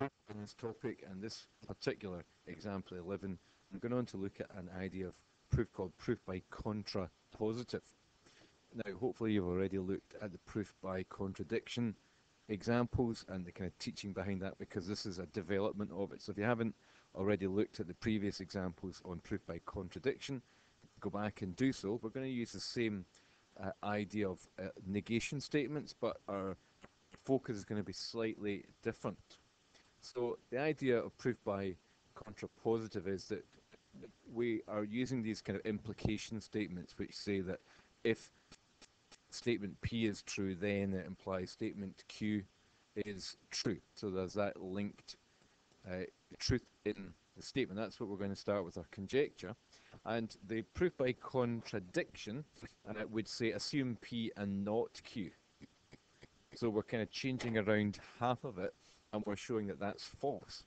in this topic, and this particular example 11, I'm going on to look at an idea of proof called proof by contrapositive. Now, hopefully you've already looked at the proof by contradiction examples and the kind of teaching behind that because this is a development of it. So if you haven't already looked at the previous examples on proof by contradiction, go back and do so. We're going to use the same uh, idea of uh, negation statements, but our focus is going to be slightly different. So the idea of proof by contrapositive is that we are using these kind of implication statements which say that if statement P is true, then it implies statement Q is true. So there's that linked uh, truth in the statement. That's what we're going to start with our conjecture. And the proof by contradiction and it would say assume P and not Q. So we're kind of changing around half of it and we're showing that that's false.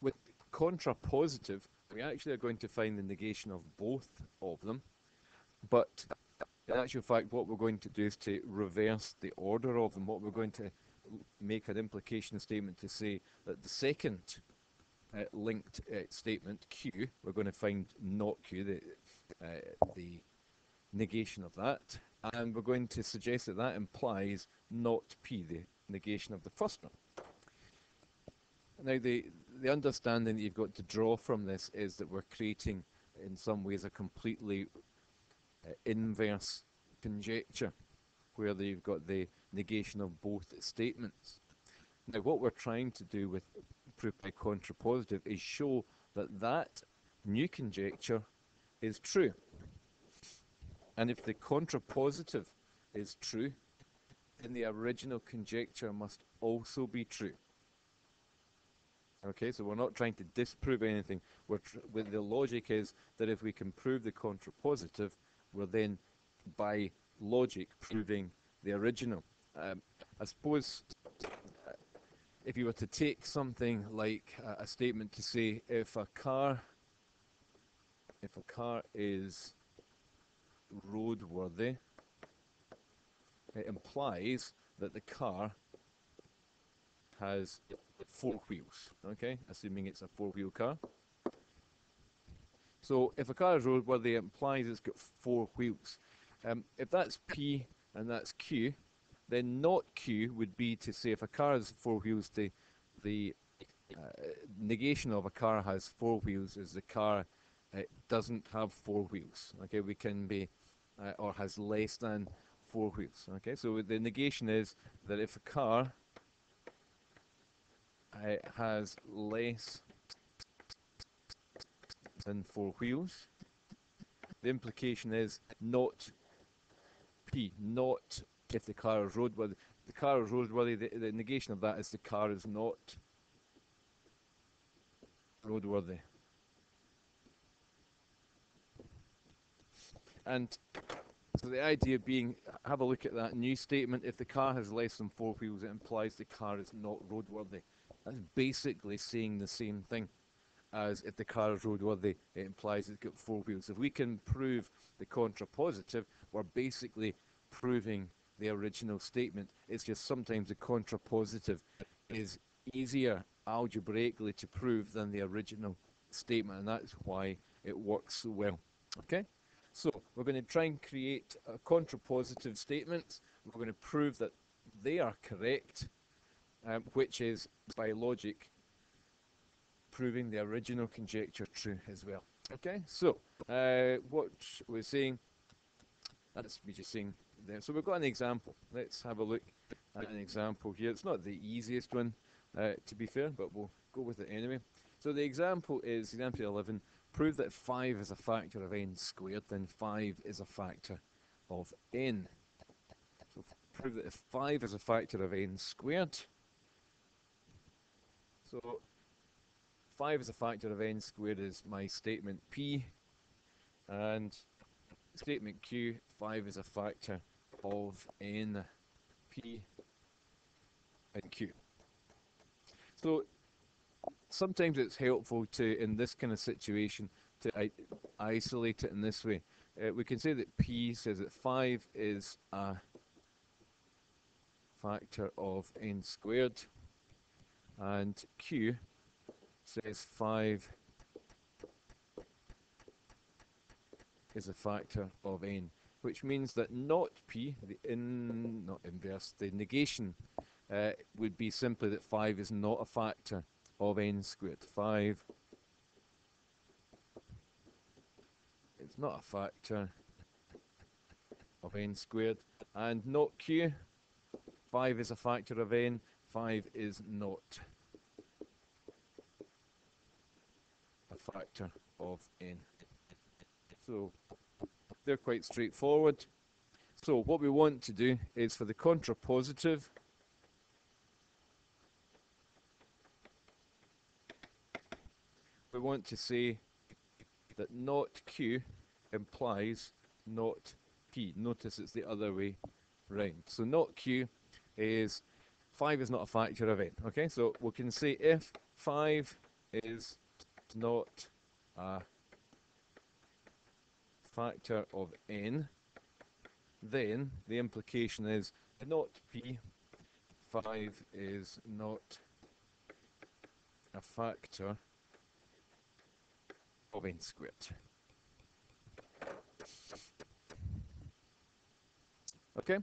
With contrapositive, we actually are going to find the negation of both of them, but in actual fact, what we're going to do is to reverse the order of them. What we're going to make an implication statement to say that the second uh, linked uh, statement, Q, we're going to find not Q, the, uh, the negation of that, and we're going to suggest that that implies not P, the negation of the first one. Now, the, the understanding that you've got to draw from this is that we're creating, in some ways, a completely uh, inverse conjecture, where you've got the negation of both statements. Now, what we're trying to do with proof by contrapositive is show that that new conjecture is true. And if the contrapositive is true, then the original conjecture must also be true. Okay, so we're not trying to disprove anything. We're with the logic is that if we can prove the contrapositive, we're then, by logic, proving the original. Um, I suppose uh, if you were to take something like a, a statement to say if a car if a car is roadworthy, it implies that the car has four wheels, okay, assuming it's a four-wheel car. So if a car is roadworthy, it implies it's got four wheels. Um, if that's P and that's Q, then not Q would be to say if a car has four wheels, the, the uh, negation of a car has four wheels is the car uh, doesn't have four wheels. Okay, we can be, uh, or has less than four wheels. Okay, so the negation is that if a car has less than four wheels, the implication is not P, not if the car is roadworthy. The car is roadworthy, the, the negation of that is the car is not roadworthy. And so the idea being, have a look at that new statement. If the car has less than four wheels, it implies the car is not roadworthy. That's basically saying the same thing as if the car is roadworthy, it implies it's got four wheels. If we can prove the contrapositive, we're basically proving the original statement. It's just sometimes the contrapositive is easier algebraically to prove than the original statement, and that's why it works so well. Okay? So we're going to try and create a contrapositive statements. We're going to prove that they are correct, um, which is by logic proving the original conjecture true as well. Okay, so uh, what we're saying, that's me just saying there. So we've got an example. Let's have a look at an example here. It's not the easiest one, uh, to be fair, but we'll go with it anyway. So the example is example 11. Prove that 5 is a factor of n squared, then 5 is a factor of n. So prove that if 5 is a factor of n squared, so 5 is a factor of n squared is my statement P, and statement Q, 5 is a factor of n P and Q. So sometimes it's helpful to, in this kind of situation, to isolate it in this way. Uh, we can say that P says that 5 is a factor of n squared and q says 5 is a factor of n, which means that not p, the in, not inverse, the negation uh, would be simply that 5 is not a factor of n squared. 5 It's not a factor of n squared. And not q, 5 is a factor of n, 5 is not a factor of n. So they're quite straightforward. So what we want to do is for the contrapositive, want to say that not q implies not p. Notice it's the other way round. So not q is 5 is not a factor of n. Okay, so we can say if 5 is not a factor of n, then the implication is not p, 5 is not a factor squared. Okay,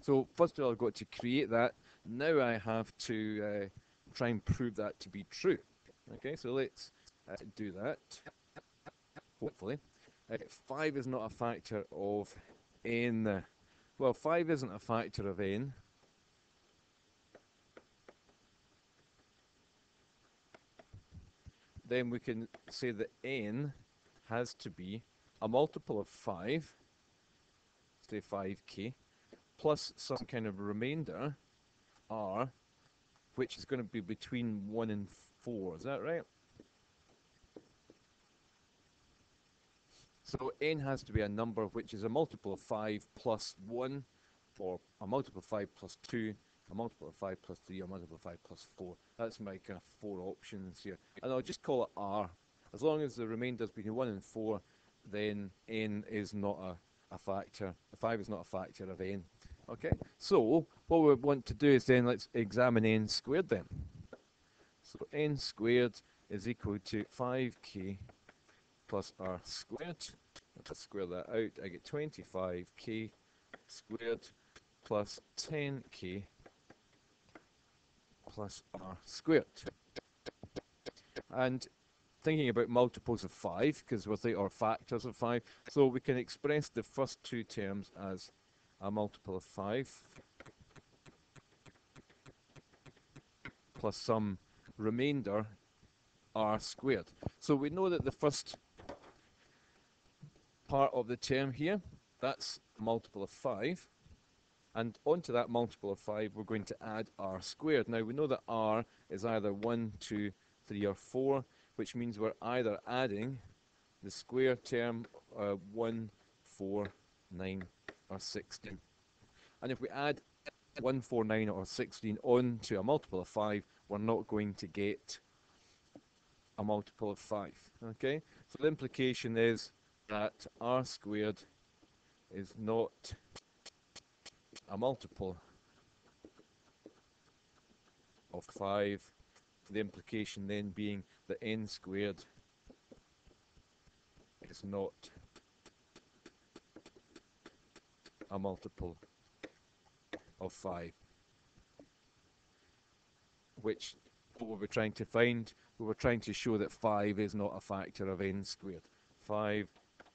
so first of all I've got to create that. Now I have to uh, try and prove that to be true. Okay, so let's uh, do that, hopefully. Uh, 5 is not a factor of n. Well, 5 isn't a factor of n. Then we can say that n has to be a multiple of 5, say 5k, plus some kind of remainder, r, which is going to be between 1 and 4. Is that right? So n has to be a number which is a multiple of 5 plus 1, or a multiple of 5 plus 2, a multiple of 5 plus 3, a multiple of 5 plus 4. That's my kind of four options here. And I'll just call it r. As long as the remainder is between 1 and 4, then n is not a, a factor. 5 is not a factor of n. Okay, so what we want to do is then let's examine n squared then. So n squared is equal to 5k plus r squared. Let's square that out. I get 25k squared plus 10k plus r squared. And thinking about multiples of 5, because we're thinking, or factors of 5, so we can express the first two terms as a multiple of 5 plus some remainder r squared. So we know that the first part of the term here, that's a multiple of 5. And onto that multiple of 5, we're going to add r squared. Now, we know that r is either 1, 2, 3, or 4, which means we're either adding the square term uh, 1, 4, 9, or 16. And if we add 1, 4, 9, or 16 onto a multiple of 5, we're not going to get a multiple of 5. Okay? So the implication is that r squared is not a multiple of 5. The implication then being that n squared is not a multiple of 5. Which, what we were trying to find, we were trying to show that 5 is not a factor of n squared. 5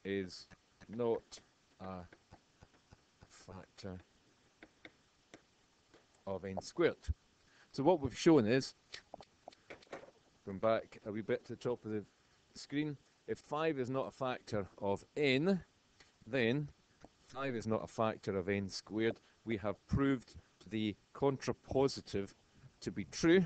is not a factor of n squared. So what we've shown is, going back a wee bit to the top of the screen, if 5 is not a factor of n, then 5 is not a factor of n squared. We have proved the contrapositive to be true.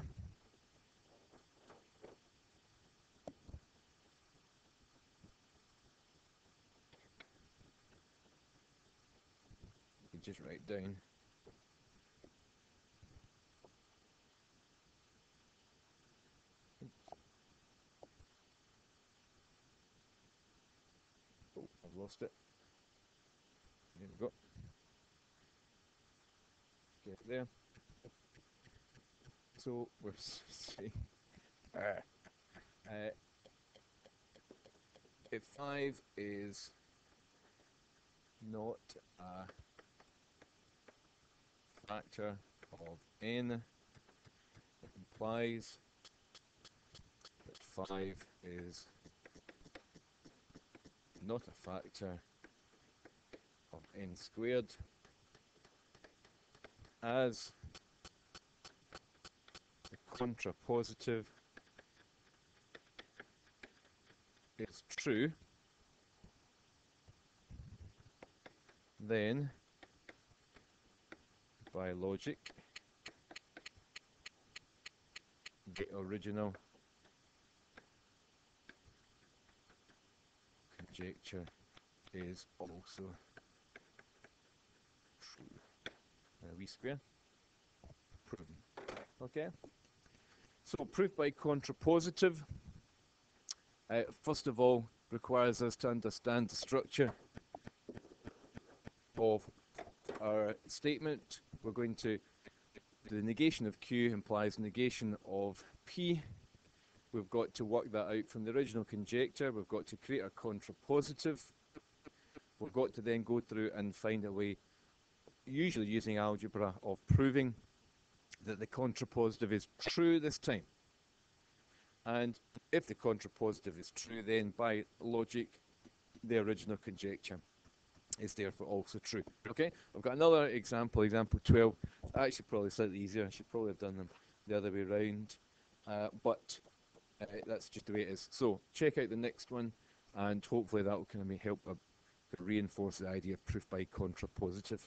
Just write down. I've lost it. There we go. Get there. so we're s- saying uh, uh, if 5 is not a factor of n, it implies that 5 is not a factor of n squared as the contrapositive is true, then by logic the original conjecture is also true. We square proven. Okay. So proof by contrapositive. Uh, first of all, requires us to understand the structure of our statement. We're going to the negation of Q implies negation of P. We've got to work that out from the original conjecture. We've got to create a contrapositive. We've got to then go through and find a way, usually using algebra, of proving that the contrapositive is true this time. And if the contrapositive is true, then by logic, the original conjecture is therefore also true. Okay, I've got another example, example 12. Actually, probably slightly easier. I should probably have done them the other way round. Uh, but uh, that's just the way it is. So check out the next one, and hopefully that will kind of help uh, reinforce the idea of proof by contrapositive.